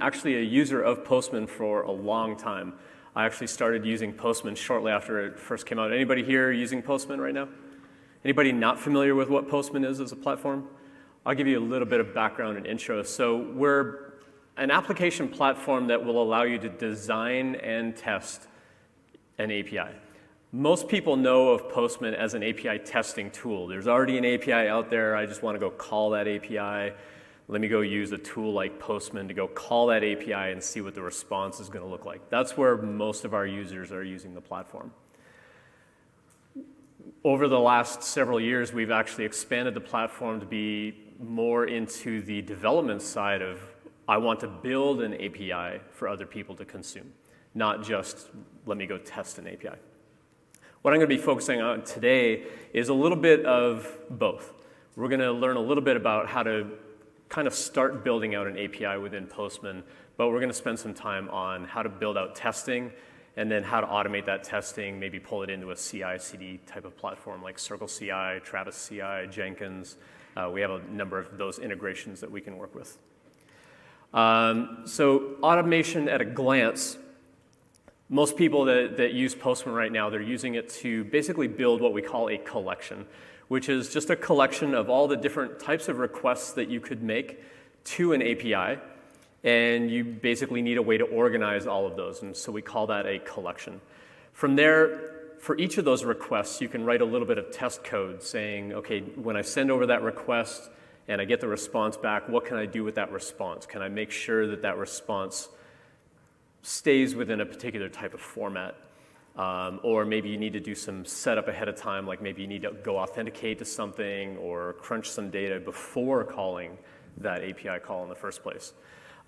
actually a user of Postman for a long time. I actually started using Postman shortly after it first came out. Anybody here using Postman right now? Anybody not familiar with what Postman is as a platform? I'll give you a little bit of background and intro. So we're an application platform that will allow you to design and test an API. Most people know of Postman as an API testing tool. There's already an API out there. I just want to go call that API let me go use a tool like Postman to go call that API and see what the response is going to look like. That's where most of our users are using the platform. Over the last several years, we've actually expanded the platform to be more into the development side of I want to build an API for other people to consume, not just let me go test an API. What I'm going to be focusing on today is a little bit of both. We're going to learn a little bit about how to kind of start building out an API within Postman, but we're going to spend some time on how to build out testing and then how to automate that testing, maybe pull it into a CI CD type of platform like Circle CI, Travis CI, Jenkins. Uh, we have a number of those integrations that we can work with. Um, so, automation at a glance. Most people that, that use Postman right now, they're using it to basically build what we call a collection which is just a collection of all the different types of requests that you could make to an API. And you basically need a way to organize all of those. And so we call that a collection. From there, for each of those requests, you can write a little bit of test code saying, okay, when I send over that request and I get the response back, what can I do with that response? Can I make sure that that response stays within a particular type of format? Um, or maybe you need to do some setup ahead of time, like maybe you need to go authenticate to something or crunch some data before calling that API call in the first place.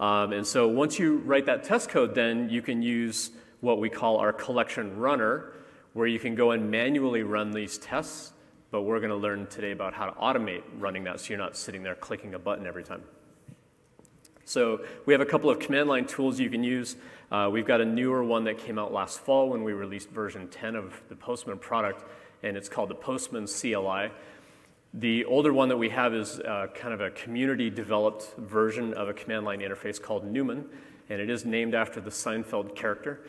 Um, and so once you write that test code, then you can use what we call our collection runner, where you can go and manually run these tests. But we're going to learn today about how to automate running that so you're not sitting there clicking a button every time. So we have a couple of command line tools you can use. Uh, we've got a newer one that came out last fall when we released version 10 of the Postman product, and it's called the Postman CLI. The older one that we have is uh, kind of a community developed version of a command line interface called Newman, and it is named after the Seinfeld character.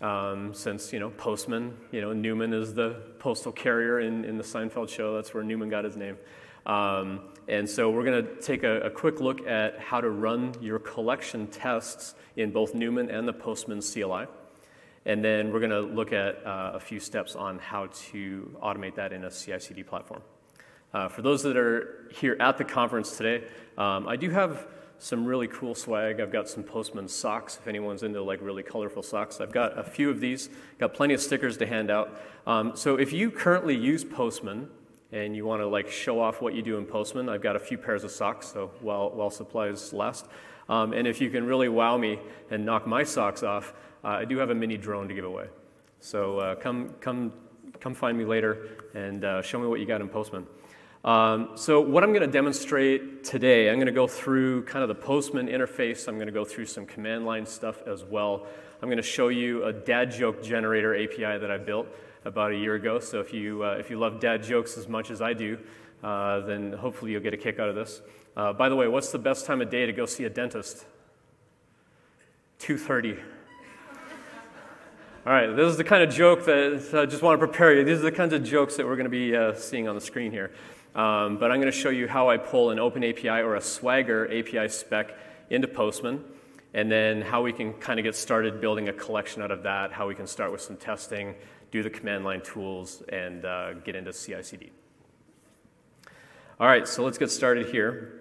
Um, since, you know, Postman, you know, Newman is the postal carrier in, in the Seinfeld show. That's where Newman got his name. Um, and so we're going to take a, a, quick look at how to run your collection tests in both Newman and the Postman CLI. And then we're going to look at uh, a few steps on how to automate that in a CI CD platform. Uh, for those that are here at the conference today, um, I do have some really cool swag. I've got some Postman socks, if anyone's into like really colorful socks. I've got a few of these, got plenty of stickers to hand out. Um, so if you currently use Postman, and you want to like show off what you do in Postman, I've got a few pairs of socks, so while, while supplies last. Um, and if you can really wow me and knock my socks off, uh, I do have a mini drone to give away. So uh, come, come, come find me later and uh, show me what you got in Postman. Um, so what I'm going to demonstrate today, I'm going to go through kind of the Postman interface. I'm going to go through some command line stuff as well. I'm going to show you a dad joke generator API that I built about a year ago. So if you, uh, if you love dad jokes as much as I do, uh, then hopefully you'll get a kick out of this. Uh, by the way, what's the best time of day to go see a dentist? 2.30. All right, this is the kind of joke that I just want to prepare you. These are the kinds of jokes that we're going to be uh, seeing on the screen here. Um, but I'm going to show you how I pull an Open API or a Swagger API spec into Postman, and then how we can kind of get started building a collection out of that, how we can start with some testing, do the command line tools, and uh, get into CI CD. All right, so let's get started here.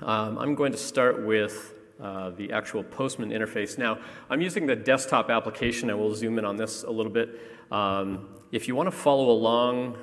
Um, I'm going to start with uh, the actual Postman interface. Now, I'm using the desktop application, and we'll zoom in on this a little bit. Um, if you want to follow along,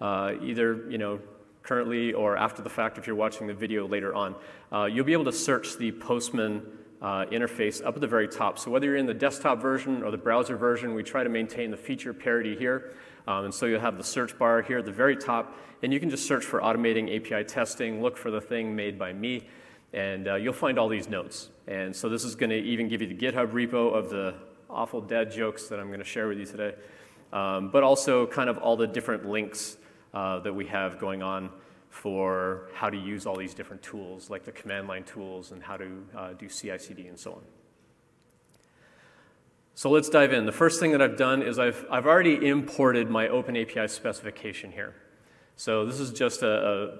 uh, either you know currently or after the fact, if you're watching the video later on, uh, you'll be able to search the Postman uh, interface up at the very top. So whether you're in the desktop version or the browser version, we try to maintain the feature parity here. Um, and so you'll have the search bar here at the very top, and you can just search for automating API testing, look for the thing made by me, and uh, you'll find all these notes. And so this is going to even give you the GitHub repo of the awful dad jokes that I'm going to share with you today, um, but also kind of all the different links uh, that we have going on for how to use all these different tools, like the command line tools and how to uh, do CI/CD and so on. So let's dive in. The first thing that I've done is I've, I've already imported my OpenAPI specification here. So this is just a, a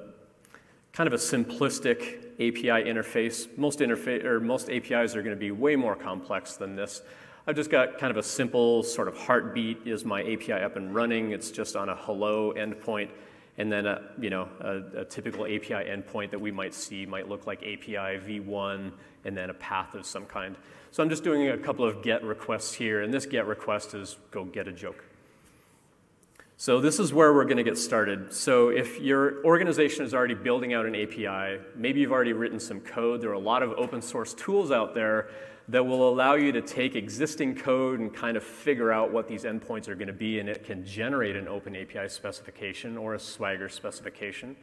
kind of a simplistic API interface. Most, interfa- or most APIs are going to be way more complex than this. I've just got kind of a simple sort of heartbeat. Is my API up and running? It's just on a hello endpoint. And then a, you know, a, a, typical API endpoint that we might see might look like API v1 and then a path of some kind. So I'm just doing a couple of GET requests here, and this GET request is go get a joke. So this is where we're going to get started. So if your organization is already building out an API, maybe you've already written some code, there are a lot of open source tools out there that will allow you to take existing code and kind of figure out what these endpoints are going to be, and it can generate an open API specification or a Swagger specification.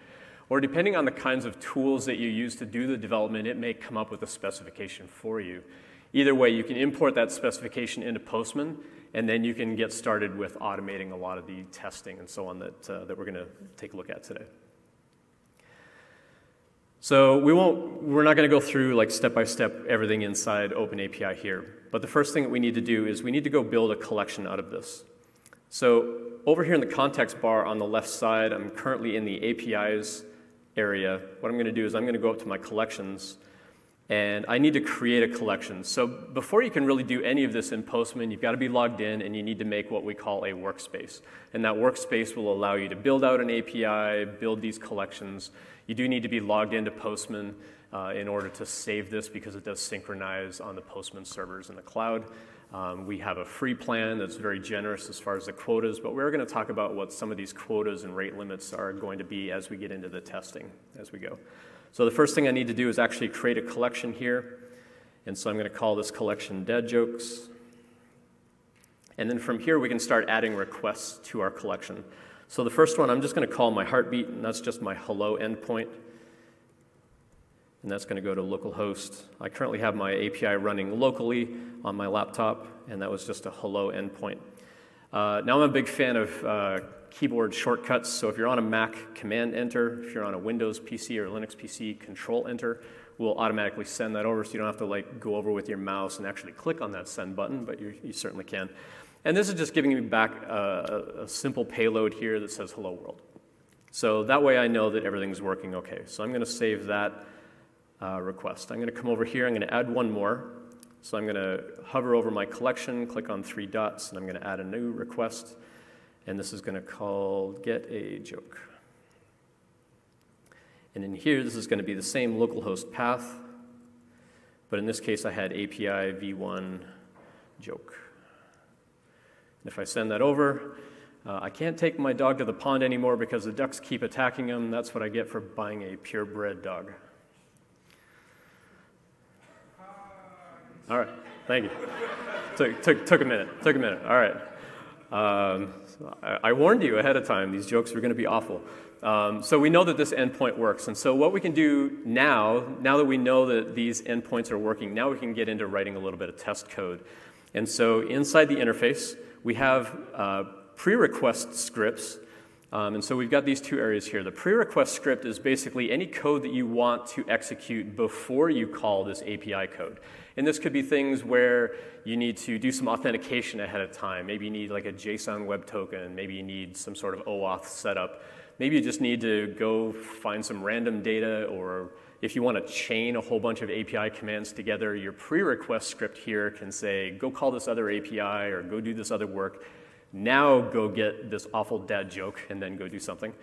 Or depending on the kinds of tools that you use to do the development, it may come up with a specification for you. Either way, you can import that specification into Postman, and then you can get started with automating a lot of the testing and so on that, uh, that we're going to take a look at today. So we won't, we're not going to go through like step by step everything inside OpenAPI here. But the first thing that we need to do is we need to go build a collection out of this. So over here in the context bar on the left side, I'm currently in the APIs area. What I'm going to do is I'm going to go up to my collections and I need to create a collection. So before you can really do any of this in Postman, you've got to be logged in and you need to make what we call a workspace. And that workspace will allow you to build out an API, build these collections. You do need to be logged into Postman uh, in order to save this because it does synchronize on the Postman servers in the cloud. Um, we have a free plan that's very generous as far as the quotas, but we're going to talk about what some of these quotas and rate limits are going to be as we get into the testing as we go. So the first thing I need to do is actually create a collection here. And so I'm going to call this collection dead jokes. And then from here, we can start adding requests to our collection. So the first one, I'm just going to call my heartbeat, and that's just my hello endpoint. And that's going to go to localhost. I currently have my API running locally on my laptop, and that was just a hello endpoint. Uh, now I'm a big fan of uh, keyboard shortcuts. So if you're on a Mac, Command Enter. If you're on a Windows PC or Linux PC, Control Enter will automatically send that over, so you don't have to like go over with your mouse and actually click on that send button, but you, you certainly can. And this is just giving me back a, a, simple payload here that says hello world. So that way I know that everything's working okay. So I'm going to save that uh, request. I'm going to come over here, I'm going to add one more. So I'm going to hover over my collection, click on three dots, and I'm going to add a new request and this is going to call get a joke. And in here, this is going to be the same localhost path, but in this case, I had API v1 joke. If I send that over, uh, I can't take my dog to the pond anymore because the ducks keep attacking him. That's what I get for buying a purebred dog. All right, thank you. took, took, took a minute, took a minute. All right. Um, I, I, warned you ahead of time, these jokes were going to be awful. Um, so we know that this endpoint works. And so what we can do now, now that we know that these endpoints are working, now we can get into writing a little bit of test code. And so inside the interface, we have uh, pre-request scripts. Um, and so we've got these two areas here. The pre-request script is basically any code that you want to execute before you call this API code. And this could be things where you need to do some authentication ahead of time. Maybe you need like a JSON web token. Maybe you need some sort of OAuth setup. Maybe you just need to go find some random data, or if you want to chain a whole bunch of API commands together, your pre-request script here can say, go call this other API or go do this other work. Now go get this awful dad joke and then go do something.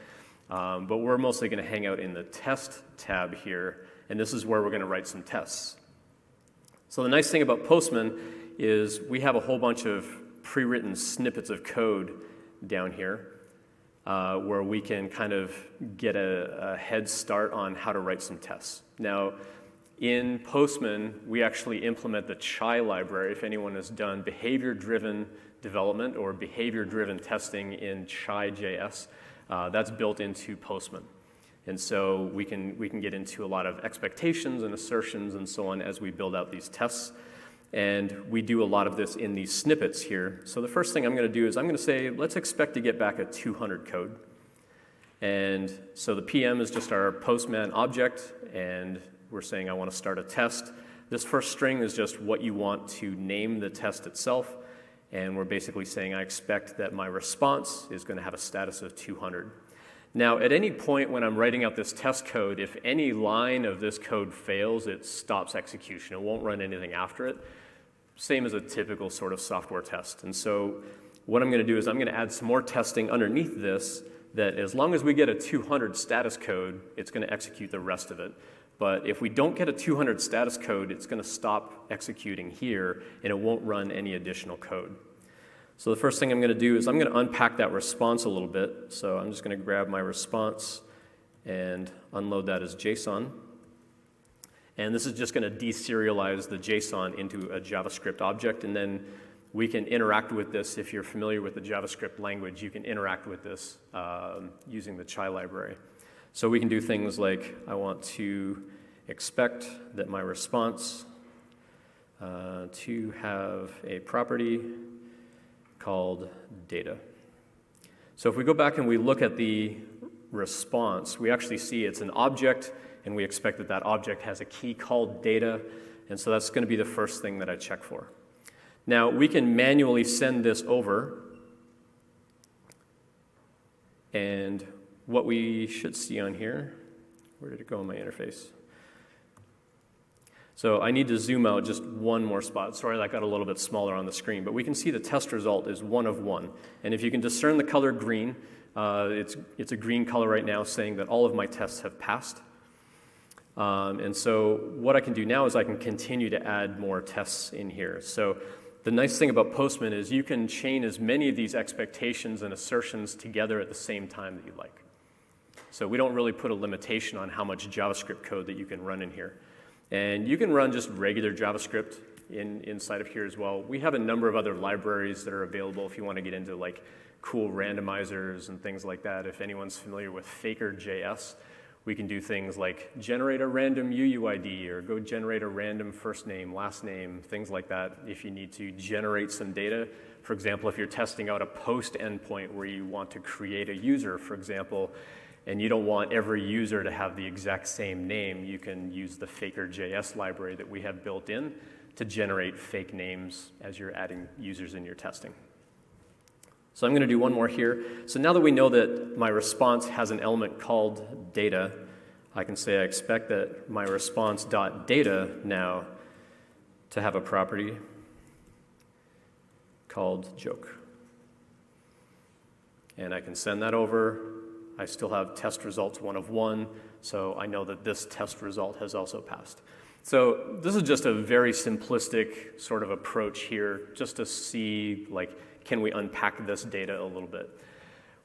Um, but we're mostly going to hang out in the test tab here, and this is where we're going to write some tests. So the nice thing about Postman is we have a whole bunch of pre-written snippets of code down here uh, where we can kind of get a, a, head start on how to write some tests. Now, in Postman, we actually implement the Chai library. If anyone has done behavior-driven development or behavior-driven testing in Chai.js, uh, that's built into Postman. And so we can, we can get into a lot of expectations and assertions and so on as we build out these tests. And we do a lot of this in these snippets here. So the first thing I'm going to do is I'm going to say, let's expect to get back a 200 code. And so the PM is just our postman object, and we're saying I want to start a test. This first string is just what you want to name the test itself, and we're basically saying I expect that my response is going to have a status of 200. Now, at any point when I'm writing out this test code, if any line of this code fails, it stops execution. It won't run anything after it. Same as a typical sort of software test. And so what I'm going to do is I'm going to add some more testing underneath this that as long as we get a 200 status code, it's going to execute the rest of it. But if we don't get a 200 status code, it's going to stop executing here and it won't run any additional code. So the first thing I'm going to do is I'm going to unpack that response a little bit. So I'm just going to grab my response and unload that as JSON. And this is just going to deserialize the JSON into a JavaScript object, and then we can interact with this. If you're familiar with the JavaScript language, you can interact with this um, using the chai library. So we can do things like I want to expect that my response uh, to have a property called data. So if we go back and we look at the response, we actually see it's an object, and we expect that that object has a key called data, and so that's going to be the first thing that I check for. Now, we can manually send this over, and what we should see on here, where did it go in my interface? So I need to zoom out just one more spot. Sorry that got a little bit smaller on the screen, but we can see the test result is one of one. And if you can discern the color green, uh, it's, it's a green color right now saying that all of my tests have passed. Um, and so what I can do now is I can continue to add more tests in here. So the nice thing about Postman is you can chain as many of these expectations and assertions together at the same time that you like. So we don't really put a limitation on how much JavaScript code that you can run in here. And you can run just regular JavaScript in, inside of here as well. We have a number of other libraries that are available if you want to get into like cool randomizers and things like that. If anyone's familiar with Faker.js, we can do things like generate a random UUID or go generate a random first name, last name, things like that if you need to generate some data. For example, if you're testing out a post endpoint where you want to create a user, for example, and you don't want every user to have the exact same name, you can use the Faker.js library that we have built in to generate fake names as you're adding users in your testing. So I'm going to do one more here. So now that we know that my response has an element called data, I can say I expect that my response.data now to have a property called joke. And I can send that over I still have test results one of one, so I know that this test result has also passed. So this is just a very simplistic sort of approach here, just to see, like, can we unpack this data a little bit?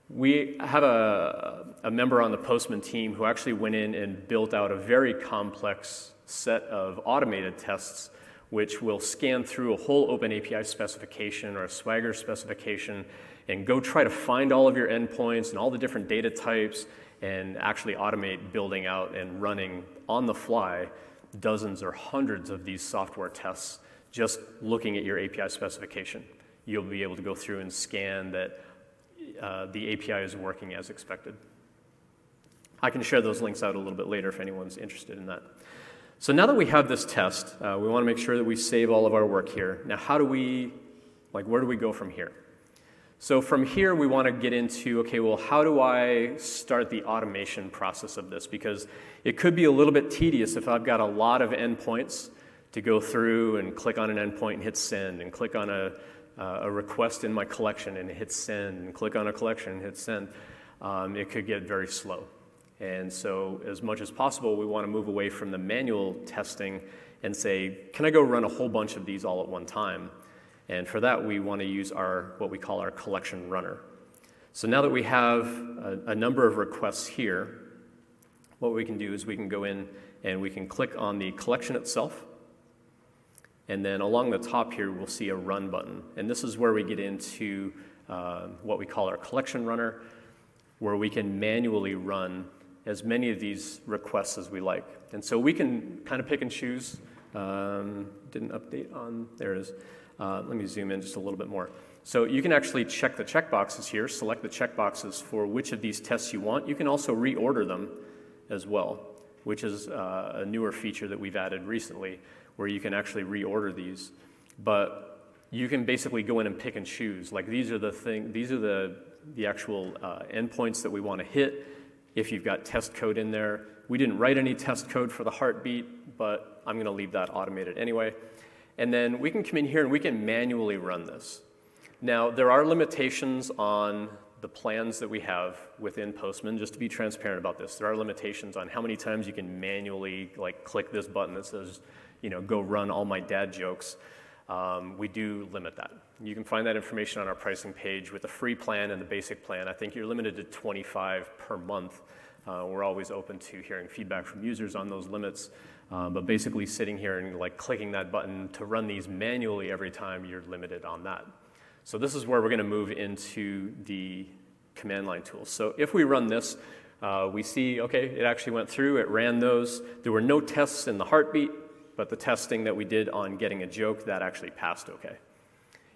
We have a, a member on the Postman team who actually went in and built out a very complex set of automated tests which will scan through a whole OpenAPI specification or a Swagger specification and go try to find all of your endpoints and all the different data types and actually automate building out and running on the fly dozens or hundreds of these software tests just looking at your API specification. You'll be able to go through and scan that uh, the API is working as expected. I can share those links out a little bit later if anyone's interested in that. So now that we have this test, uh, we want to make sure that we save all of our work here. Now, how do we, like, where do we go from here? So from here, we want to get into, okay, well, how do I start the automation process of this? Because it could be a little bit tedious if I've got a lot of endpoints to go through and click on an endpoint and hit send, and click on a, uh, a request in my collection and hit send, and click on a collection and hit send. Um, it could get very slow. And so, as much as possible, we want to move away from the manual testing and say, can I go run a whole bunch of these all at one time? And for that, we want to use our, what we call our collection runner. So now that we have a, a number of requests here, what we can do is we can go in and we can click on the collection itself. And then along the top here, we'll see a run button. And this is where we get into uh, what we call our collection runner, where we can manually run as many of these requests as we like. And so we can kind of pick and choose Um, didn't update on, there is. Uh, let me zoom in just a little bit more. So you can actually check the checkboxes here, select the checkboxes for which of these tests you want. You can also reorder them as well, which is uh, a newer feature that we've added recently, where you can actually reorder these. But you can basically go in and pick and choose. Like these are the thing, these are the the actual uh, endpoints that we want to hit. If you've got test code in there, we didn't write any test code for the heartbeat, but I'm going to leave that automated anyway. And then we can come in here and we can manually run this. Now, there are limitations on the plans that we have within Postman, just to be transparent about this. There are limitations on how many times you can manually like click this button that says, you know, go run all my dad jokes. Um, we do limit that. You can find that information on our pricing page with the free plan and the basic plan. I think you're limited to 25 per month. Uh, we're always open to hearing feedback from users on those limits. Uh, but basically sitting here and like clicking that button to run these manually every time, you're limited on that. So this is where we're going to move into the command line tools. So if we run this, uh, we see, okay, it actually went through, it ran those. There were no tests in the heartbeat, but the testing that we did on getting a joke, that actually passed okay.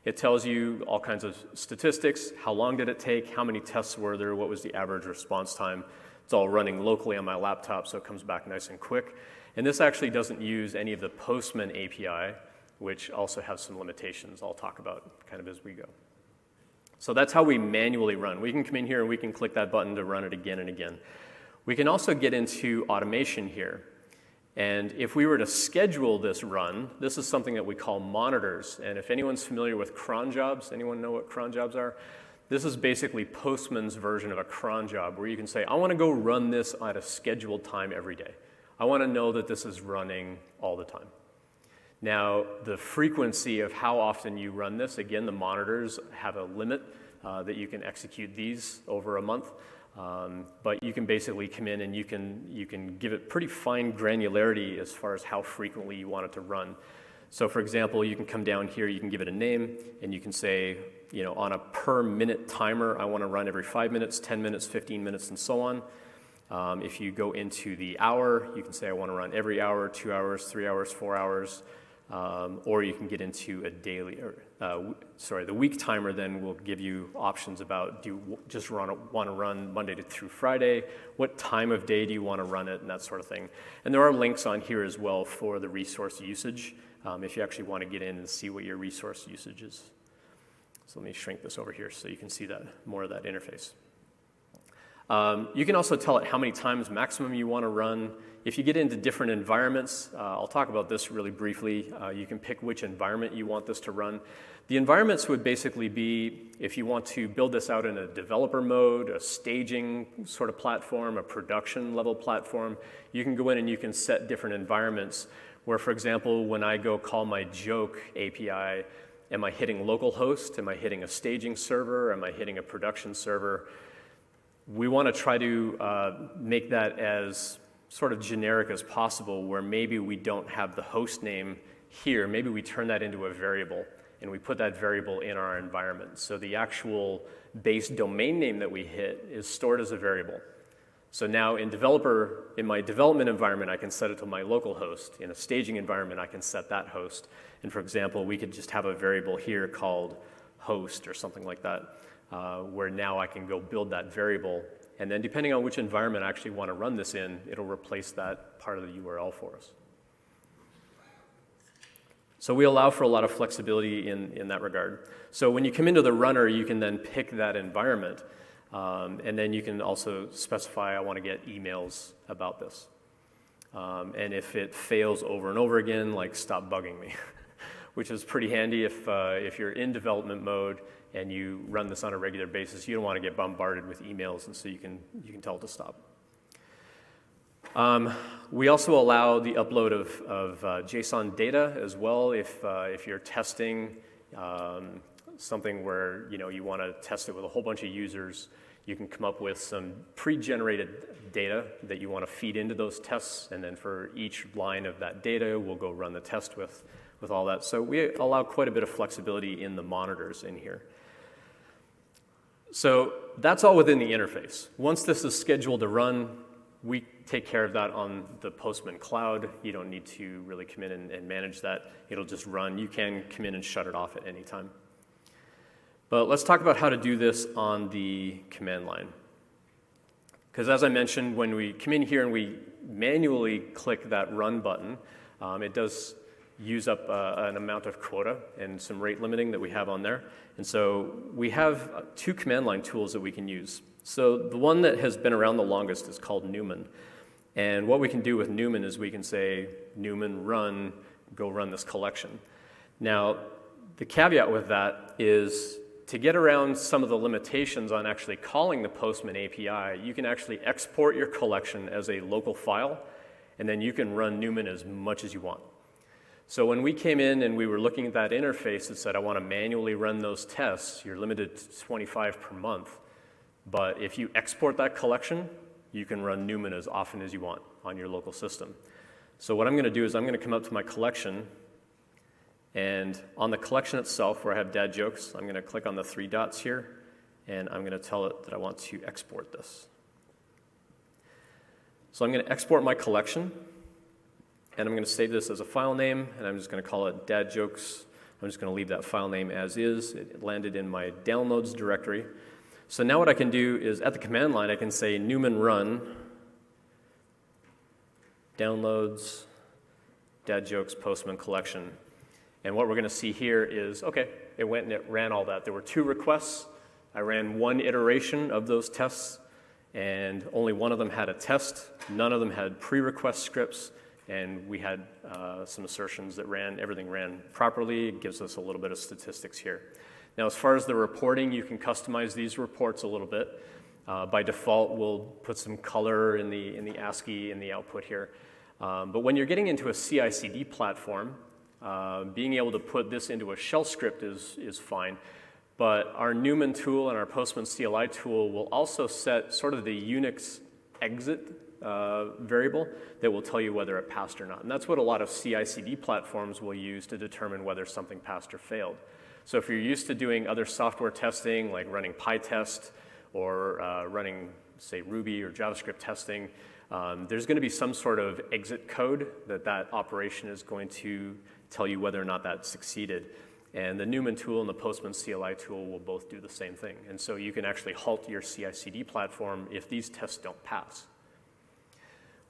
It tells you all kinds of statistics. How long did it take? How many tests were there? What was the average response time? It's all running locally on my laptop, so it comes back nice and quick. And this actually doesn't use any of the Postman API, which also has some limitations I'll talk about kind of as we go. So that's how we manually run. We can come in here and we can click that button to run it again and again. We can also get into automation here. And if we were to schedule this run, this is something that we call monitors. And if anyone's familiar with cron jobs, anyone know what cron jobs are? This is basically Postman's version of a cron job where you can say, I want to go run this at a scheduled time every day. I want to know that this is running all the time. Now, the frequency of how often you run this, again, the monitors have a limit uh, that you can execute these over a month. Um, but you can basically come in and you can, you can give it pretty fine granularity as far as how frequently you want it to run. So, for example, you can come down here, you can give it a name, and you can say, you know, on a per minute timer, I want to run every five minutes, 10 minutes, 15 minutes, and so on. Um, if you go into the hour, you can say, I want to run every hour, two hours, three hours, four hours. Um, or you can get into a daily, or, uh, sorry, the week timer then will give you options about do you just run want to run Monday to through Friday? What time of day do you want to run it? And that sort of thing. And there are links on here as well for the resource usage um, if you actually want to get in and see what your resource usage is. So let me shrink this over here so you can see that more of that interface. Um, you can also tell it how many times maximum you want to run. If you get into different environments, uh, I'll talk about this really briefly. Uh, you can pick which environment you want this to run. The environments would basically be if you want to build this out in a developer mode, a staging sort of platform, a production level platform, you can go in and you can set different environments where, for example, when I go call my joke API, am I hitting localhost? Am I hitting a staging server? Am I hitting a production server? We want to try to uh, make that as sort of generic as possible, where maybe we don't have the host name here. Maybe we turn that into a variable and we put that variable in our environment. So the actual base domain name that we hit is stored as a variable. So now in developer, in my development environment, I can set it to my local host. In a staging environment, I can set that host. And for example, we could just have a variable here called host or something like that uh, where now I can go build that variable. And then depending on which environment I actually want to run this in, it'll replace that part of the URL for us. So we allow for a lot of flexibility in, in that regard. So when you come into the runner, you can then pick that environment. Um, and then you can also specify, I want to get emails about this. Um, and if it fails over and over again, like stop bugging me, which is pretty handy if, uh, if you're in development mode and you run this on a regular basis, you don't want to get bombarded with emails, and so you can, you can tell it to stop. Um, we also allow the upload of, of uh, JSON data as well if, uh, if you're testing um, something where you, know, you want to test it with a whole bunch of users. You can come up with some pre-generated data that you want to feed into those tests, and then for each line of that data, we'll go run the test with, with all that. So we allow quite a bit of flexibility in the monitors in here. So that's all within the interface. Once this is scheduled to run, we take care of that on the Postman cloud. You don't need to really come in and, and manage that. It'll just run. You can come in and shut it off at any time. But let's talk about how to do this on the command line. Because as I mentioned, when we come in here and we manually click that run button, um, it does use up uh, an amount of quota and some rate limiting that we have on there. And so we have uh, two command line tools that we can use. So the one that has been around the longest is called Newman. And what we can do with Newman is we can say, Newman, run, go run this collection. Now, the caveat with that is to get around some of the limitations on actually calling the Postman API, you can actually export your collection as a local file, and then you can run Newman as much as you want. So when we came in and we were looking at that interface that said, I want to manually run those tests, you're limited to 25 per month. But if you export that collection, you can run Newman as often as you want on your local system. So what I'm going to do is I'm going to come up to my collection, and on the collection itself, where I have dad jokes, I'm going to click on the three dots here, and I'm going to tell it that I want to export this. So I'm going to export my collection, and I'm going to save this as a file name, and I'm just going to call it dad jokes. I'm just going to leave that file name as is. It landed in my downloads directory. So now what I can do is at the command line, I can say Newman run downloads dad jokes postman collection. And what we're going to see here is okay, it went and it ran all that. There were two requests. I ran one iteration of those tests, and only one of them had a test. None of them had pre request scripts and we had uh, some assertions that ran, everything ran properly. It gives us a little bit of statistics here. Now, as far as the reporting, you can customize these reports a little bit. Uh, by default, we'll put some color in the, in the ASCII in the output here. Um, but when you're getting into a CI/CD platform, uh, being able to put this into a shell script is, is fine. But our Newman tool and our Postman CLI tool will also set sort of the Unix exit uh, variable that will tell you whether it passed or not. And that's what a lot of CI/CD platforms will use to determine whether something passed or failed. So if you're used to doing other software testing, like running PyTest or uh, running, say, Ruby or JavaScript testing, um, there's going to be some sort of exit code that that operation is going to tell you whether or not that succeeded. And the Newman tool and the Postman CLI tool will both do the same thing. And so you can actually halt your CI CD platform if these tests don't pass.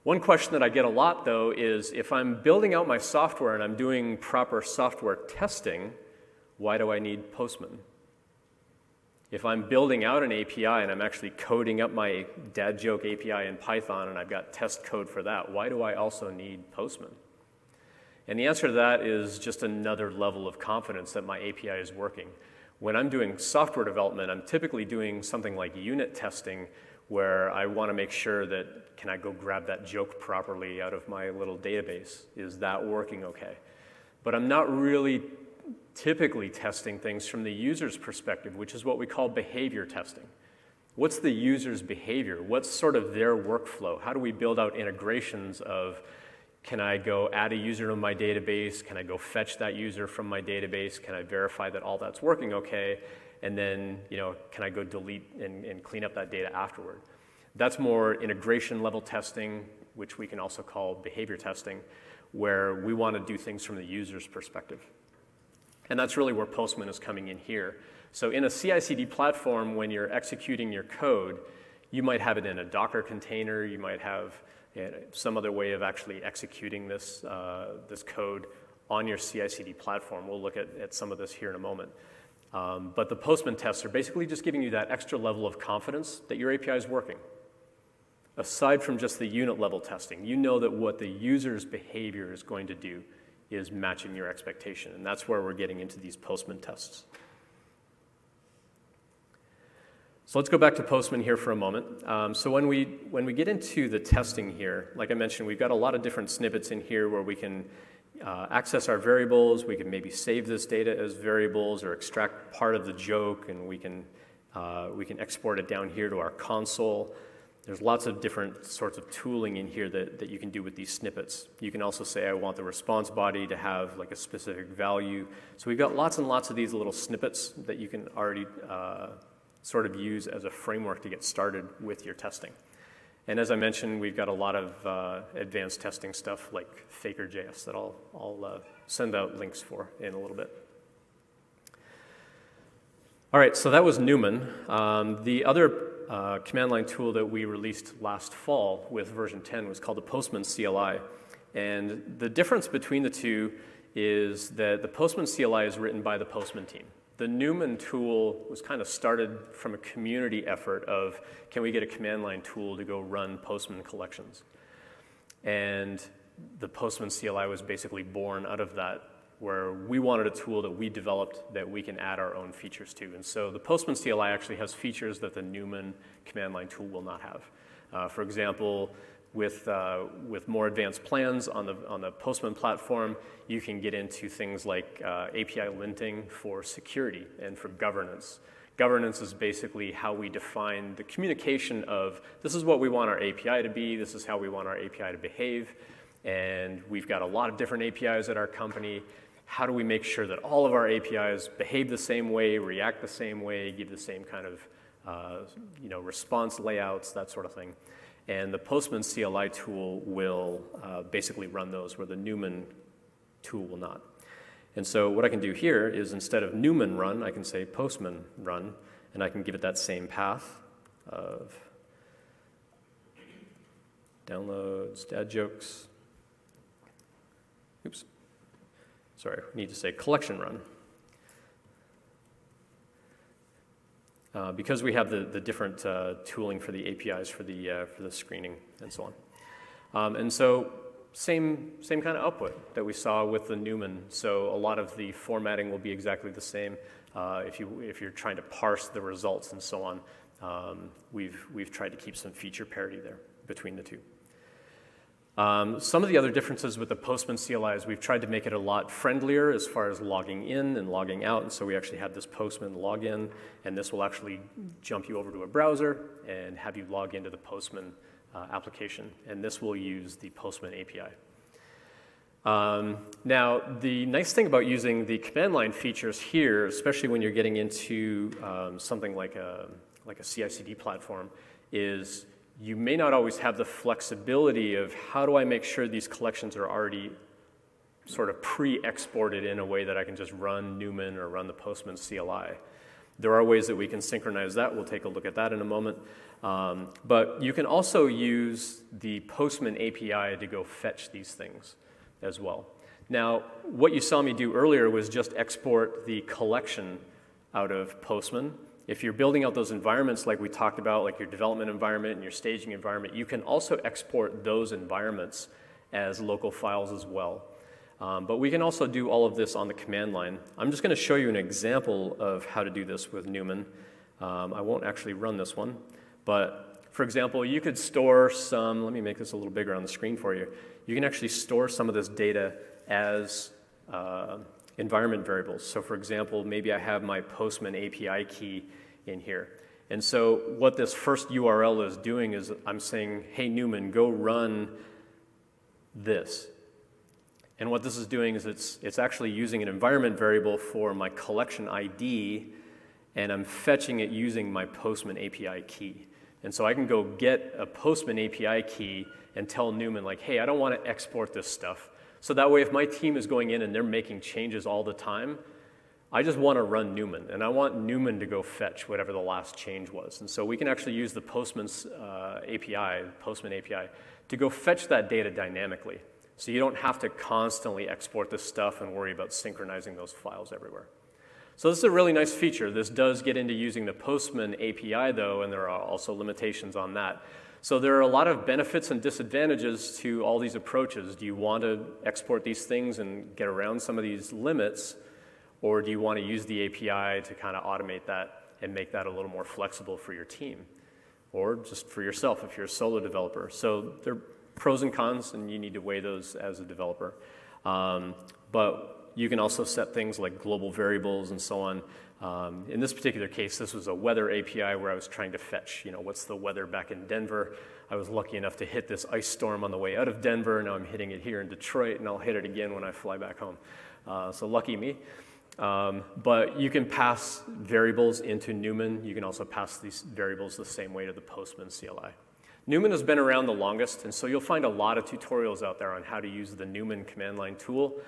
One question that I get a lot, though, is if I'm building out my software and I'm doing proper software testing, why do I need Postman? If I'm building out an API and I'm actually coding up my dad joke API in Python and I've got test code for that, why do I also need Postman? And the answer to that is just another level of confidence that my API is working. When I'm doing software development, I'm typically doing something like unit testing where I want to make sure that can I go grab that joke properly out of my little database? Is that working okay? But I'm not really typically testing things from the user's perspective, which is what we call behavior testing. What's the user's behavior? What's sort of their workflow? How do we build out integrations of can I go add a user to my database? Can I go fetch that user from my database? Can I verify that all that's working okay? And then you know, can I go delete and, and clean up that data afterward? That's more integration level testing, which we can also call behavior testing, where we want to do things from the user's perspective. And that's really where Postman is coming in here. So in a CI/CD platform, when you're executing your code, you might have it in a Docker container. You might have some other way of actually executing this, uh, this code on your CI/CD platform. We'll look at, at some of this here in a moment. Um, but the Postman tests are basically just giving you that extra level of confidence that your API is working. Aside from just the unit level testing, you know that what the user's behavior is going to do is matching your expectation. And that's where we're getting into these Postman tests. So let's go back to Postman here for a moment. Um, so when we, when we get into the testing here, like I mentioned, we've got a lot of different snippets in here where we can uh, access our variables. We can maybe save this data as variables or extract part of the joke, and we can, uh, we can export it down here to our console. There's lots of different sorts of tooling in here that, that you can do with these snippets. You can also say, I want the response body to have like a specific value. So we've got lots and lots of these little snippets that you can already uh, sort of use as a framework to get started with your testing. And as I mentioned, we've got a lot of uh, advanced testing stuff like Faker.js that I'll, I'll uh, send out links for in a little bit. All right, so that was Newman. Um, the other uh, command line tool that we released last fall with version 10 was called the Postman CLI. And the difference between the two is that the Postman CLI is written by the Postman team. The Newman tool was kind of started from a community effort of can we get a command line tool to go run Postman collections? And the Postman CLI was basically born out of that, where we wanted a tool that we developed that we can add our own features to. And so the Postman CLI actually has features that the Newman command line tool will not have. Uh, for example, with, uh, with more advanced plans on the, on the Postman platform, you can get into things like uh, API linting for security and for governance. Governance is basically how we define the communication of this is what we want our API to be, this is how we want our API to behave, and we've got a lot of different APIs at our company. How do we make sure that all of our APIs behave the same way, react the same way, give the same kind of uh, you know, response layouts, that sort of thing. And the Postman CLI tool will uh, basically run those where the Newman tool will not. And so what I can do here is instead of Newman run, I can say Postman run, and I can give it that same path of downloads, dad jokes. Oops. Sorry, need to say collection run. Uh, because we have the, the different uh, tooling for the APIs for the, uh, for the screening and so on. Um, and so same, same kind of output that we saw with the Newman. So a lot of the formatting will be exactly the same. Uh, if, you, if you're trying to parse the results and so on, um, we've, we've tried to keep some feature parity there between the two. Um, some of the other differences with the Postman CLI is we've tried to make it a lot friendlier as far as logging in and logging out. And so we actually have this Postman login, and this will actually jump you over to a browser and have you log into the Postman uh, application. And this will use the Postman API. Um, now, the nice thing about using the command line features here, especially when you're getting into um, something like a, like a CI/CD platform, is you may not always have the flexibility of how do I make sure these collections are already sort of pre-exported in a way that I can just run Newman or run the Postman CLI. There are ways that we can synchronize that. We'll take a look at that in a moment. Um, but you can also use the Postman API to go fetch these things as well. Now, what you saw me do earlier was just export the collection out of Postman if you're building out those environments like we talked about, like your development environment and your staging environment, you can also export those environments as local files as well. Um, but we can also do all of this on the command line. I'm just going to show you an example of how to do this with Newman. Um, I won't actually run this one, but for example, you could store some, let me make this a little bigger on the screen for you. You can actually store some of this data as uh, environment variables. So for example, maybe I have my Postman API key in here. And so what this first URL is doing is I'm saying, hey, Newman, go run this. And what this is doing is it's, it's actually using an environment variable for my collection ID, and I'm fetching it using my Postman API key. And so I can go get a Postman API key and tell Newman, like, hey, I don't want to export this stuff. So that way, if my team is going in and they're making changes all the time, I just want to run Newman, and I want Newman to go fetch whatever the last change was. And so we can actually use the Postman's uh, API, Postman API, to go fetch that data dynamically. So you don't have to constantly export this stuff and worry about synchronizing those files everywhere. So this is a really nice feature. This does get into using the Postman API, though, and there are also limitations on that. So there are a lot of benefits and disadvantages to all these approaches. Do you want to export these things and get around some of these limits, or do you want to use the API to kind of automate that and make that a little more flexible for your team, or just for yourself if you're a solo developer? So there are pros and cons, and you need to weigh those as a developer. Um, but you can also set things like global variables and so on um, in this particular case, this was a weather API where I was trying to fetch, you know, what's the weather back in Denver. I was lucky enough to hit this ice storm on the way out of Denver. Now I'm hitting it here in Detroit, and I'll hit it again when I fly back home. Uh, so lucky me. Um, but you can pass variables into Newman. You can also pass these variables the same way to the Postman CLI. Newman has been around the longest, and so you'll find a lot of tutorials out there on how to use the Newman command line tool.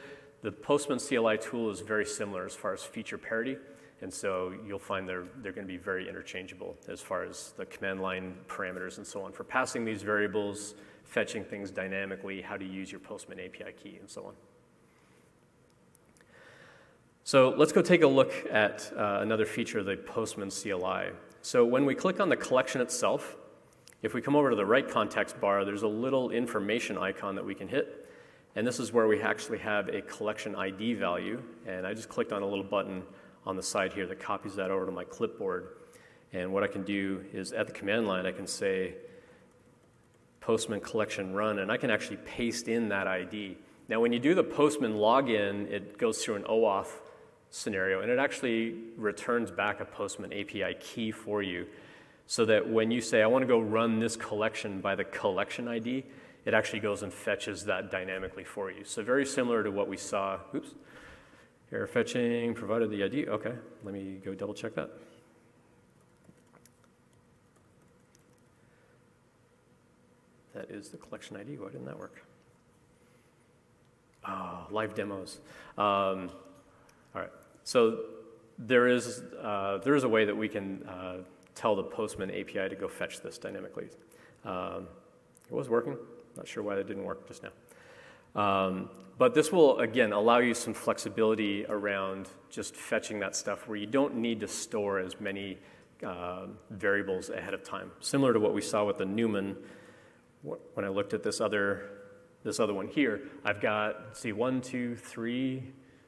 The Postman CLI tool is very similar as far as feature parity, and so you'll find they're, they're going to be very interchangeable as far as the command line parameters and so on for passing these variables, fetching things dynamically, how to use your Postman API key, and so on. So let's go take a look at uh, another feature of the Postman CLI. So when we click on the collection itself, if we come over to the right context bar, there's a little information icon that we can hit. And this is where we actually have a collection ID value. And I just clicked on a little button on the side here that copies that over to my clipboard. And what I can do is at the command line, I can say Postman collection run, and I can actually paste in that ID. Now, when you do the Postman login, it goes through an OAuth scenario, and it actually returns back a Postman API key for you so that when you say, I want to go run this collection by the collection ID, it actually goes and fetches that dynamically for you. So very similar to what we saw, oops, error fetching provided the ID. Okay, let me go double check that. That is the collection ID. Why didn't that work? Oh, live demos. Um, all right, so there is, uh, there is a way that we can uh, tell the Postman API to go fetch this dynamically. Um, it was working. Not sure why that didn't work just now. Um, but this will, again, allow you some flexibility around just fetching that stuff where you don't need to store as many uh, variables ahead of time. Similar to what we saw with the Newman, when I looked at this other, this other one here, I've got, see, one, two, three,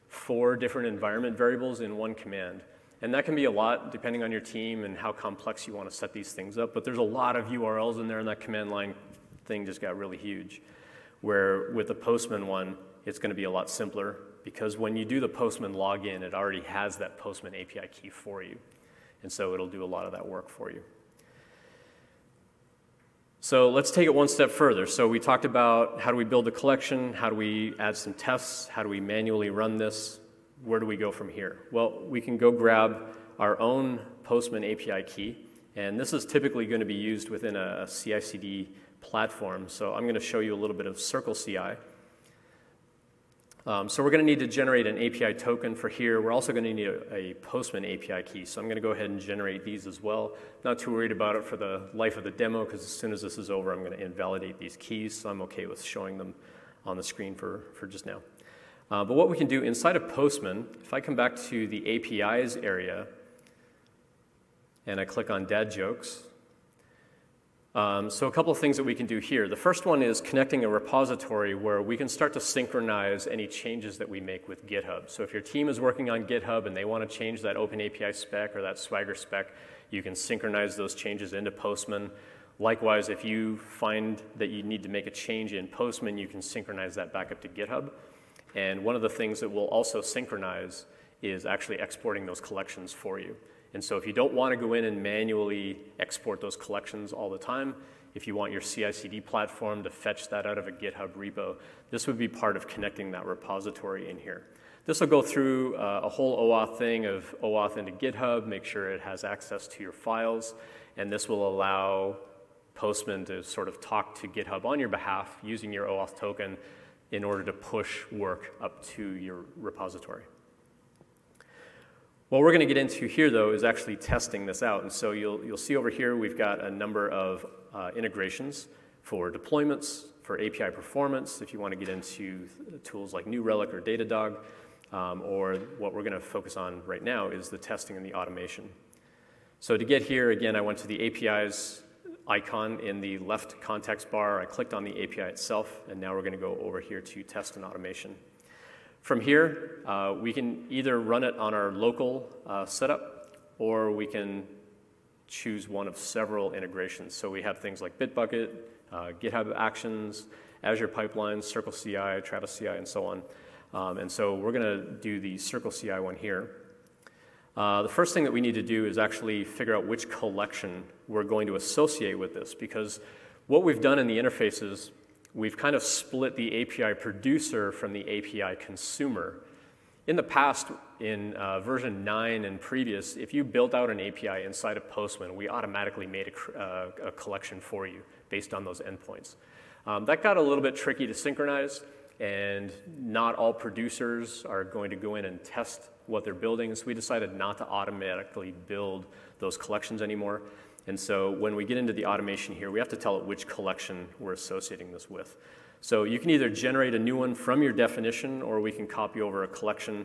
four different environment variables in one command. And that can be a lot depending on your team and how complex you want to set these things up. But there's a lot of URLs in there, and that command line thing just got really huge. Where with the Postman one, it's going to be a lot simpler because when you do the Postman login, it already has that Postman API key for you. And so it'll do a lot of that work for you. So let's take it one step further. So we talked about how do we build a collection, how do we add some tests, how do we manually run this, where do we go from here? Well, we can go grab our own Postman API key, and this is typically going to be used within a CI CD platform. So I'm going to show you a little bit of Circle CI. Um, so we're going to need to generate an API token for here. We're also going to need a, a, Postman API key. So I'm going to go ahead and generate these as well. Not too worried about it for the life of the demo because as soon as this is over, I'm going to invalidate these keys. So I'm okay with showing them on the screen for, for just now. Uh, but what we can do inside of Postman, if I come back to the APIs area and I click on dad jokes, um, so a couple of things that we can do here. The first one is connecting a repository where we can start to synchronize any changes that we make with GitHub. So if your team is working on GitHub and they want to change that OpenAPI spec or that Swagger spec, you can synchronize those changes into Postman. Likewise, if you find that you need to make a change in Postman, you can synchronize that back up to GitHub. And one of the things that we'll also synchronize is actually exporting those collections for you. And so if you don't want to go in and manually export those collections all the time, if you want your CI/CD platform to fetch that out of a GitHub repo, this would be part of connecting that repository in here. This will go through uh, a whole OAuth thing of OAuth into GitHub, make sure it has access to your files, and this will allow Postman to sort of talk to GitHub on your behalf using your OAuth token in order to push work up to your repository. What we're going to get into here, though, is actually testing this out. And so you'll, you'll see over here we've got a number of uh, integrations for deployments, for API performance, if you want to get into tools like New Relic or Datadog, um, or what we're going to focus on right now is the testing and the automation. So to get here, again, I went to the APIs icon in the left context bar. I clicked on the API itself, and now we're going to go over here to test and automation. From here, uh, we can either run it on our local uh, setup, or we can choose one of several integrations. So we have things like Bitbucket, uh, GitHub Actions, Azure Pipelines, Circle CI, Travis CI, and so on. Um, and so we're going to do the Circle CI one here. Uh, the first thing that we need to do is actually figure out which collection we're going to associate with this because what we've done in the interfaces, we've kind of split the API producer from the API consumer. in the past, in uh, version 9 and previous, if you built out an API inside of Postman, we automatically made a, uh, a collection for you based on those endpoints. Um, that got a little bit tricky to synchronize, and not all producers are going to go in and test what they're building, so we decided not to automatically build those collections anymore. And so when we get into the automation here, we have to tell it which collection we're associating this with. So you can either generate a new one from your definition, or we can copy over a collection,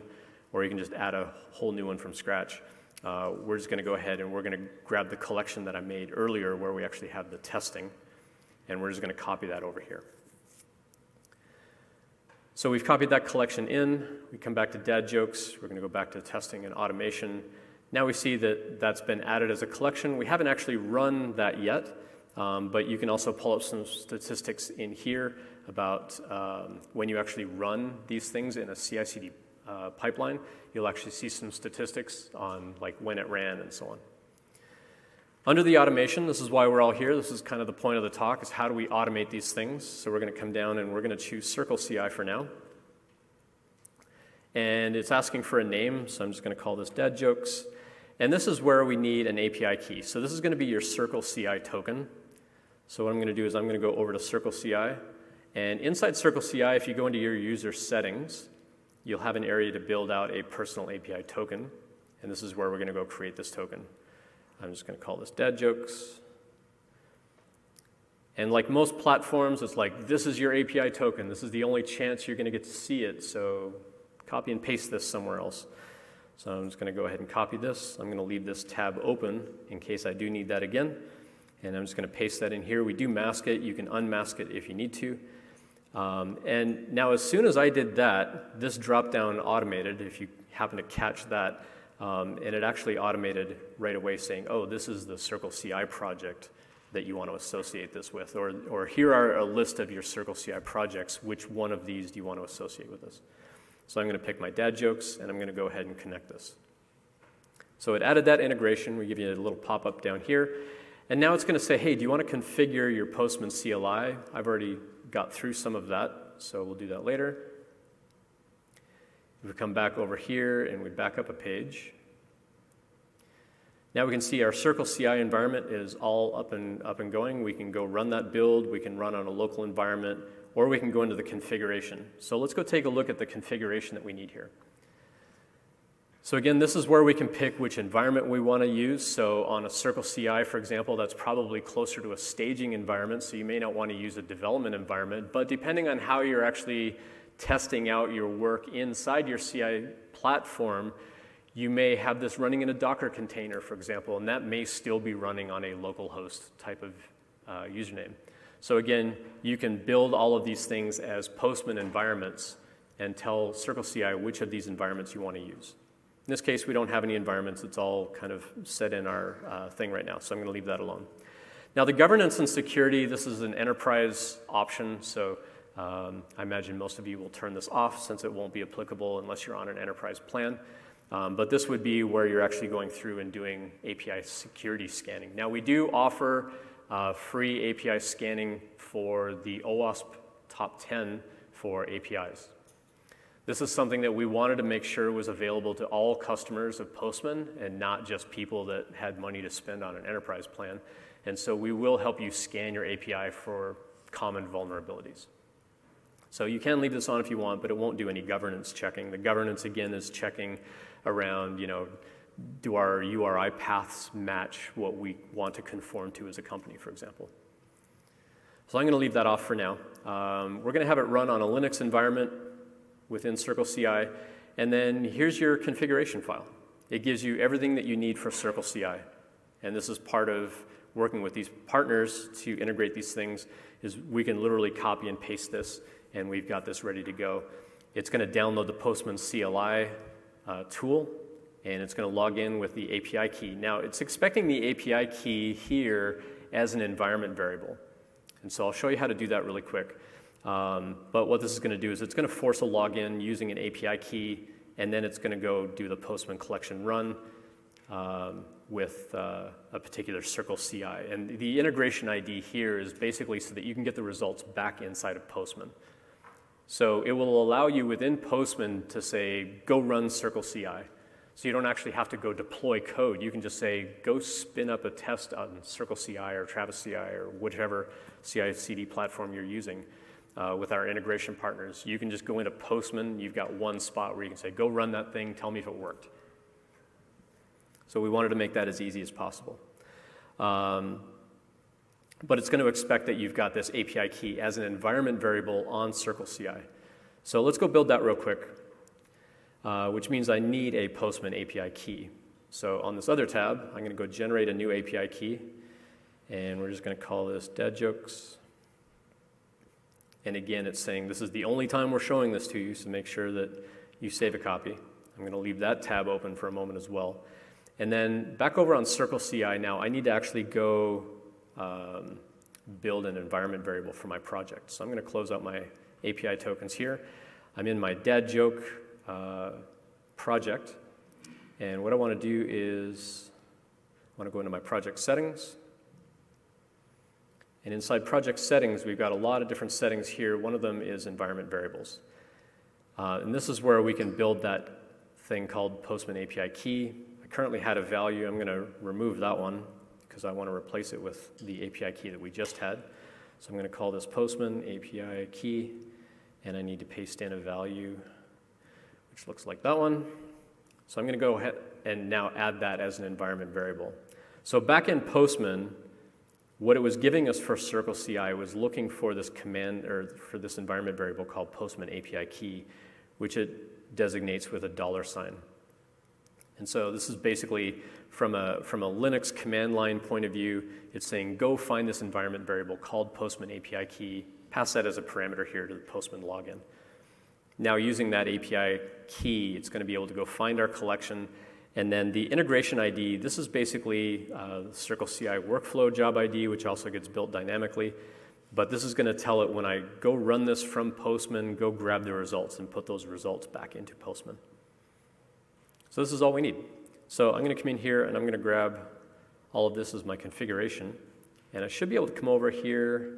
or you can just add a whole new one from scratch. Uh, we're just going to go ahead and we're going to grab the collection that I made earlier where we actually have the testing, and we're just going to copy that over here. So we've copied that collection in. We come back to dad jokes. We're going to go back to testing and automation. Now we see that that's been added as a collection. We haven't actually run that yet, um, but you can also pull up some statistics in here about um, when you actually run these things in a CI/CD uh, pipeline. You'll actually see some statistics on like when it ran and so on. Under the automation, this is why we're all here. This is kind of the point of the talk: is how do we automate these things? So we're going to come down and we're going to choose Circle CI for now. And it's asking for a name, so I'm just going to call this Dad Jokes. And this is where we need an API key. So this is going to be your Circle CI token. So what I'm going to do is I'm going to go over to Circle CI. And inside Circle CI, if you go into your user settings, you'll have an area to build out a personal API token. And this is where we're going to go create this token. I'm just going to call this Dad Jokes. And like most platforms, it's like, this is your API token. This is the only chance you're going to get to see it. So copy and paste this somewhere else. So I'm just going to go ahead and copy this. I'm going to leave this tab open in case I do need that again. And I'm just going to paste that in here. We do mask it. You can unmask it if you need to. Um, and now, as soon as I did that, this drop down automated, if you happen to catch that, um, and it actually automated right away saying, oh, this is the Circle CI project that you want to associate this with. Or, or here are a list of your Circle CI projects. Which one of these do you want to associate with this? So I'm going to pick my dad jokes and I'm going to go ahead and connect this. So it added that integration. We give you a little pop up down here. And now it's going to say, hey, do you want to configure your Postman CLI? I've already got through some of that, so we'll do that later. If we come back over here and we back up a page, now we can see our Circle CI environment is all up and, up and going. We can go run that build. We can run on a local environment or we can go into the configuration. So let's go take a look at the configuration that we need here. So again, this is where we can pick which environment we want to use. So on a Circle CI, for example, that's probably closer to a staging environment, so you may not want to use a development environment. But depending on how you're actually testing out your work inside your CI platform, you may have this running in a Docker container, for example, and that may still be running on a local host type of uh, username. So again, you can build all of these things as Postman environments and tell Circle CI which of these environments you want to use. In this case, we don't have any environments. It's all kind of set in our uh, thing right now, so I'm going to leave that alone. Now, the governance and security, this is an enterprise option, so um, I imagine most of you will turn this off since it won't be applicable unless you're on an enterprise plan. Um, but this would be where you're actually going through and doing API security scanning. Now, we do offer uh, free API scanning for the OWASP top 10 for APIs. This is something that we wanted to make sure was available to all customers of Postman and not just people that had money to spend on an enterprise plan. And so we will help you scan your API for common vulnerabilities. So you can leave this on if you want, but it won't do any governance checking. The governance, again, is checking around, you know, do our URI paths match what we want to conform to as a company, for example? So I'm going to leave that off for now. Um, we're going to have it run on a Linux environment within Circle CI, and then here's your configuration file. It gives you everything that you need for Circle CI, and this is part of working with these partners to integrate these things. Is we can literally copy and paste this, and we've got this ready to go. It's going to download the Postman CLI uh, tool and it's going to log in with the API key. Now, it's expecting the API key here as an environment variable. And so I'll show you how to do that really quick. Um, but what this is going to do is it's going to force a login using an API key, and then it's going to go do the Postman collection run um, with uh, a particular Circle CI. And the integration ID here is basically so that you can get the results back inside of Postman. So it will allow you within Postman to say, go run Circle CI. So you don't actually have to go deploy code. You can just say, go spin up a test on Circle CI or Travis CI or whichever CI CD platform you're using uh, with our integration partners. You can just go into Postman. You've got one spot where you can say, go run that thing, tell me if it worked. So we wanted to make that as easy as possible. Um, but it's going to expect that you've got this API key as an environment variable on Circle CI. So let's go build that real quick, uh, which means I need a Postman API key. So on this other tab, I'm going to go generate a new API key, and we're just going to call this dad jokes. And again, it's saying this is the only time we're showing this to you, so make sure that you save a copy. I'm going to leave that tab open for a moment as well. And then back over on Circle CI now, I need to actually go um, build an environment variable for my project. So I'm going to close out my API tokens here. I'm in my dad joke uh, project. And what I want to do is I want to go into my project settings. And inside project settings, we've got a lot of different settings here. One of them is environment variables. Uh, and this is where we can build that thing called Postman API key. I currently had a value. I'm going to remove that one because I want to replace it with the API key that we just had. So I'm going to call this Postman API key, and I need to paste in a value, which looks like that one. So I'm going to go ahead and now add that as an environment variable. So back in Postman, what it was giving us for Circle CI was looking for this command or for this environment variable called Postman API key, which it designates with a dollar sign. And so this is basically from a, from a Linux command line point of view, it's saying go find this environment variable called Postman API key, pass that as a parameter here to the Postman login. Now using that API key, it's going to be able to go find our collection. And then the integration ID, this is basically uh, Circle CI workflow job ID, which also gets built dynamically. But this is going to tell it when I go run this from Postman, go grab the results and put those results back into Postman. So this is all we need. So I'm going to come in here and I'm going to grab all of this as my configuration. And I should be able to come over here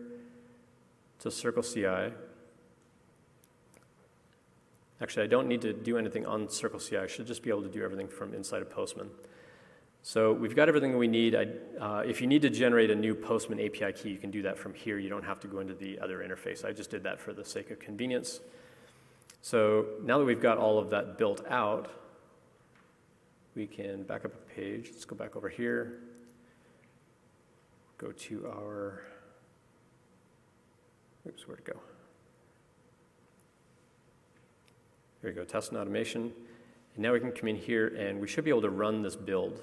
to Circle CI. Actually, I don't need to do anything on CircleCI. I should just be able to do everything from inside of Postman. So we've got everything we need. I, uh, if you need to generate a new Postman API key, you can do that from here. You don't have to go into the other interface. I just did that for the sake of convenience. So now that we've got all of that built out, we can back up a page. Let's go back over here. Go to our, oops, where'd it go? Here we go, test and automation. And now we can come in here and we should be able to run this build.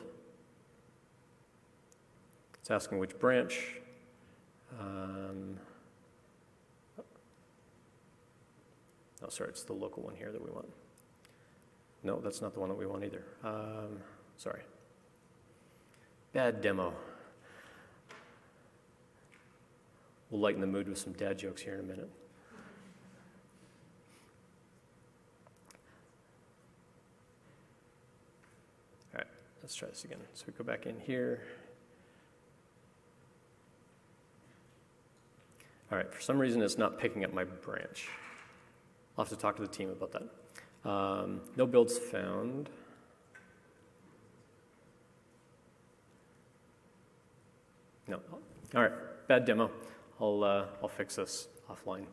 It's asking which branch. Um, oh, sorry, it's the local one here that we want. No, that's not the one that we want either. Um, sorry. Bad demo. We'll lighten the mood with some dad jokes here in a minute. All right, let's try this again. So we go back in here. All right, for some reason it's not picking up my branch. I'll have to talk to the team about that. Um, no builds found. No. All right, bad demo. I'll, uh, I'll fix this offline.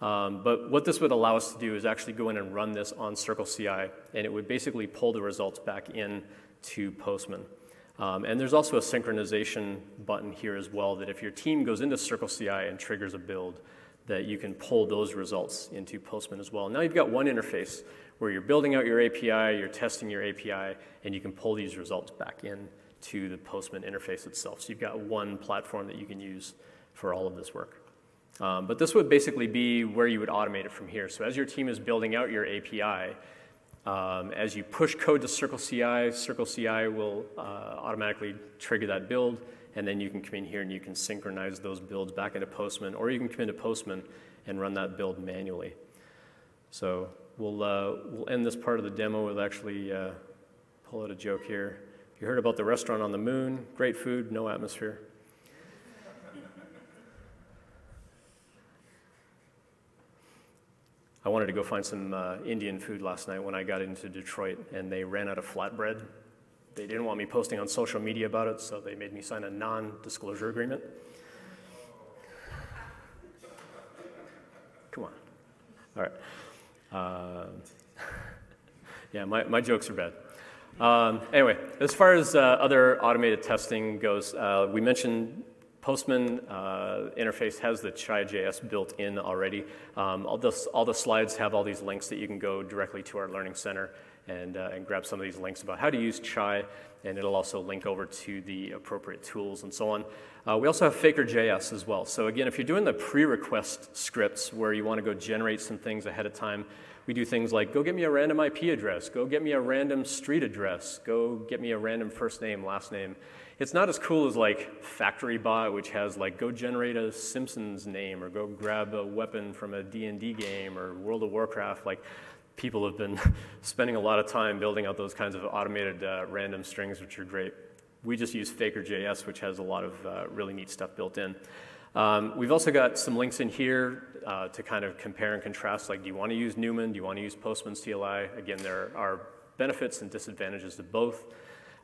Um, but what this would allow us to do is actually go in and run this on Circle CI, and it would basically pull the results back in to Postman. Um, and there's also a synchronization button here as well that if your team goes into Circle CI and triggers a build, that you can pull those results into Postman as well. Now you've got one interface where you're building out your API, you're testing your API, and you can pull these results back in to the Postman interface itself. So you've got one platform that you can use for all of this work. Um, but this would basically be where you would automate it from here. So as your team is building out your API, um, as you push code to Circle CI, Circle CI will uh, automatically trigger that build, and then you can come in here and you can synchronize those builds back into Postman, or you can come into Postman and run that build manually. So We'll, uh, we'll end this part of the demo with actually uh, pull out a joke here. You heard about the restaurant on the moon, great food, no atmosphere. I wanted to go find some uh, Indian food last night when I got into Detroit, and they ran out of flatbread. They didn't want me posting on social media about it, so they made me sign a non disclosure agreement. Come on. All right. Uh, yeah, my, my jokes are bad. Um, anyway, as far as uh, other automated testing goes, uh, we mentioned Postman uh, interface has the Chai.js built in already. Um, all, this, all, the slides have all these links that you can go directly to our Learning Center and, uh, and grab some of these links about how to use Chai, and it'll also link over to the appropriate tools and so on. Uh, we also have Faker.js as well. So again, if you're doing the pre-request scripts where you want to go generate some things ahead of time, we do things like go get me a random IP address, go get me a random street address, go get me a random first name, last name. It's not as cool as like Factory Bot, which has like go generate a Simpsons name or go grab a weapon from a D&D game or World of Warcraft. Like people have been spending a lot of time building out those kinds of automated uh, random strings, which are great. We just use Faker.js, which has a lot of uh, really neat stuff built in. Um, we've also got some links in here uh, to kind of compare and contrast, like do you want to use Newman, do you want to use Postman's CLI? Again, there are benefits and disadvantages to both.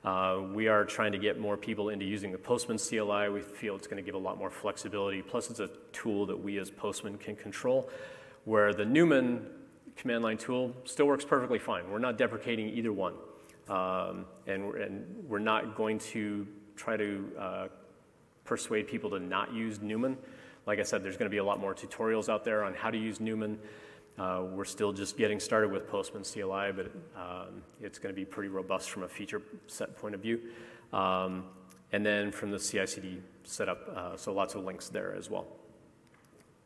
Uh, we are trying to get more people into using the Postman CLI. We feel it's going to give a lot more flexibility. Plus, it's a tool that we as Postman can control, where the Newman command line tool still works perfectly fine. We're not deprecating either one. Um, and, we're, and, we're, not going to try to uh, persuade people to not use Newman. Like I said, there's going to be a lot more tutorials out there on how to use Newman. Uh, we're still just getting started with Postman CLI, but um, it's going to be pretty robust from a feature set point of view. Um, and then from the CI/CD setup, uh, so lots of links there as well.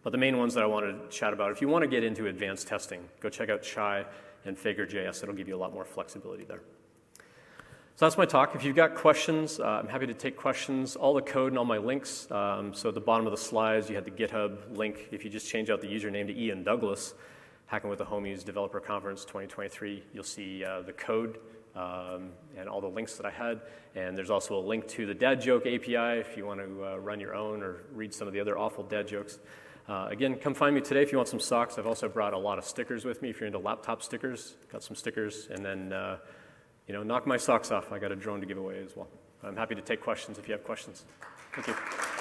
But the main ones that I wanted to chat about, if you want to get into advanced testing, go check out Chai and Faker.js. It'll give you a lot more flexibility there. So that's my talk. If you've got questions, uh, I'm happy to take questions. All the code and all my links. Um, so at the bottom of the slides, you had the GitHub link. If you just change out the username to Ian Douglas, Hacking with the Homies Developer Conference 2023. You'll see uh, the code um, and all the links that I had. And there's also a link to the dad joke API if you want to uh, run your own or read some of the other awful dad jokes. Uh, again, come find me today if you want some socks. I've also brought a lot of stickers with me if you're into laptop stickers. Got some stickers. And then, uh, you know, knock my socks off. I got a drone to give away as well. I'm happy to take questions if you have questions. Thank you.